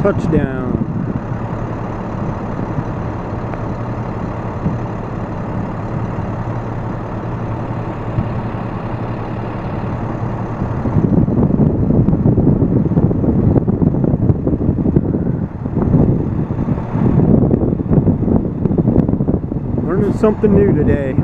touchdown. Learning something new today.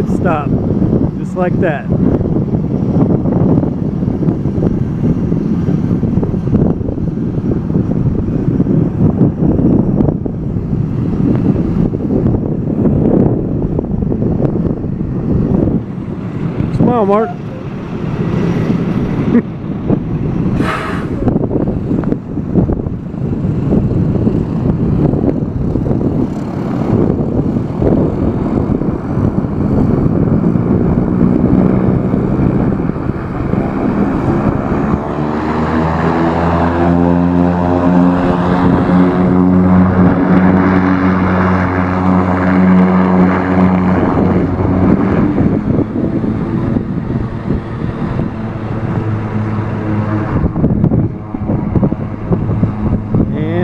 Good stop. Just like that. Smile, Mark.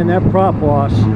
That prop wash.